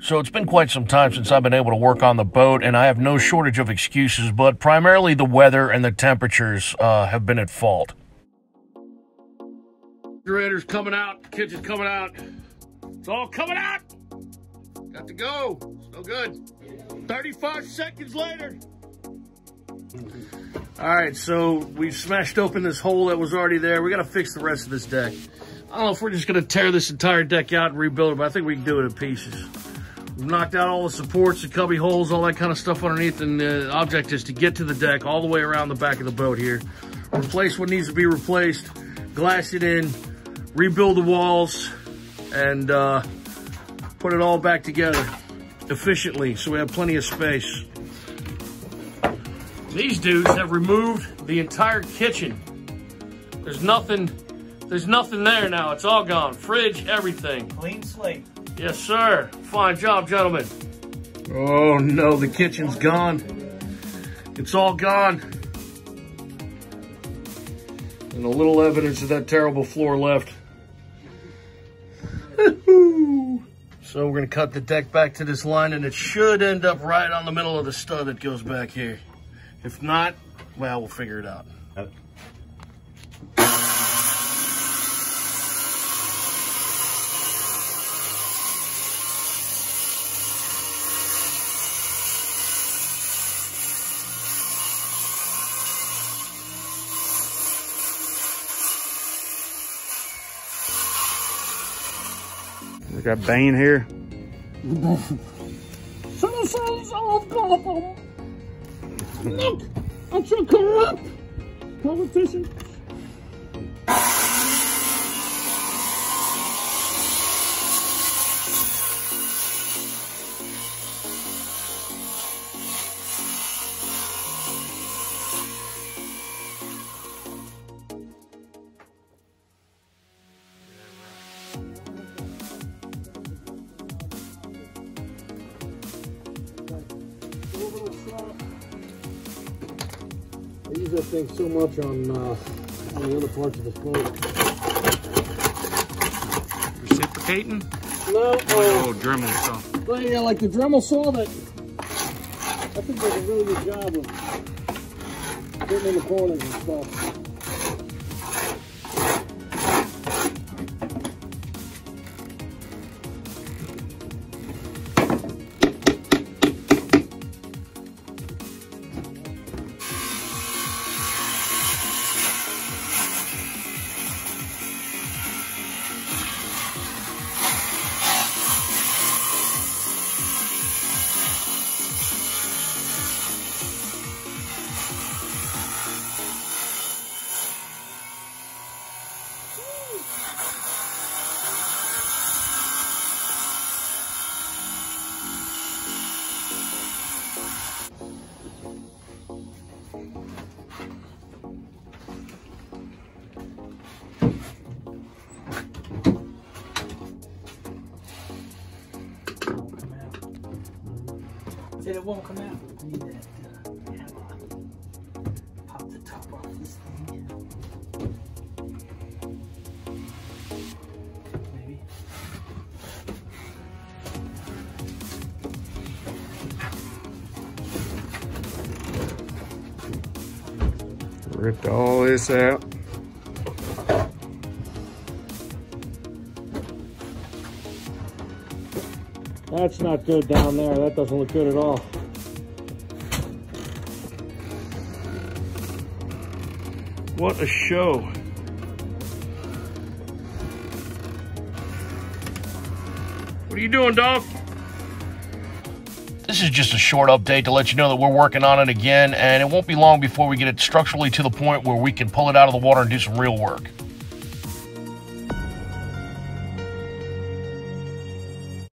So it's been quite some time since I've been able to work on the boat, and I have no shortage of excuses, but primarily the weather and the temperatures uh, have been at fault. Refrigerator's coming out, kitchen's coming out. It's all coming out. Got to go. So good. 35 seconds later. All right, so we've smashed open this hole that was already there. We got to fix the rest of this deck. I don't know if we're just going to tear this entire deck out and rebuild it, but I think we can do it in pieces. Knocked out all the supports, the cubby holes, all that kind of stuff underneath, and the object is to get to the deck all the way around the back of the boat here. Replace what needs to be replaced, glass it in, rebuild the walls, and uh, put it all back together efficiently so we have plenty of space. These dudes have removed the entire kitchen. There's nothing, there's nothing there now. It's all gone. Fridge, everything. Clean slate. Yes, sir. Fine job, gentlemen. Oh no, the kitchen's gone. It's all gone. And a little evidence of that terrible floor left. so we're gonna cut the deck back to this line and it should end up right on the middle of the stud that goes back here. If not, well, we'll figure it out. Uh, We got Bane here. Citizens of Gotham, look at your corrupt politicians. Use that thing so much on uh, on the other parts of the boat. Reciprocating? No, uh, Oh, Dremel stuff. but yeah, like the Dremel saw that. I think does a really good job of getting in the corners and stuff. Said it won't come out. I need that uh, hammer. Pop the top off this thing. Ripped all this out. That's not good down there. That doesn't look good at all. What a show. What are you doing, dog? This is just a short update to let you know that we're working on it again, and it won't be long before we get it structurally to the point where we can pull it out of the water and do some real work.